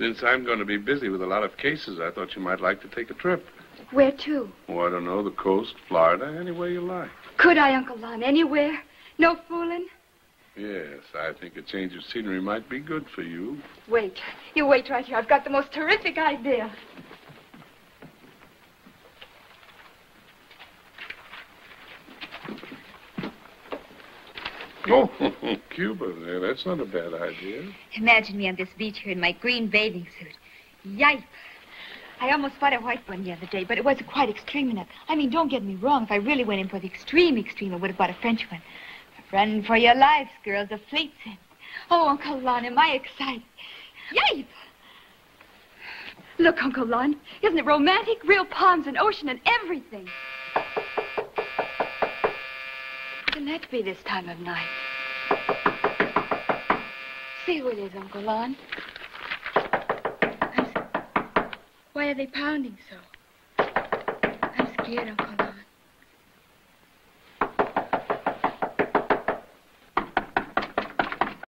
Since I'm going to be busy with a lot of cases, I thought you might like to take a trip. Where to? Oh, I don't know, the coast, Florida, anywhere you like. Could I, Uncle Lon? Anywhere? No fooling? Yes, I think a change of scenery might be good for you. Wait. You wait right here. I've got the most terrific idea. Oh, Cuba, yeah, that's not a bad idea. Imagine me on this beach here in my green bathing suit. Yipe. I almost bought a white one the other day, but it wasn't quite extreme enough. I mean, don't get me wrong. If I really went in for the extreme extreme, I would have bought a French one. Run for your lives, girls. The fleet's in. Oh, Uncle Lon, am I excited? Yipe! Look, Uncle Lon, isn't it romantic? Real palms and ocean and everything. Can that be this time of night? See who it is, Uncle Lon. Why are they pounding so? I'm scared, Uncle Lon.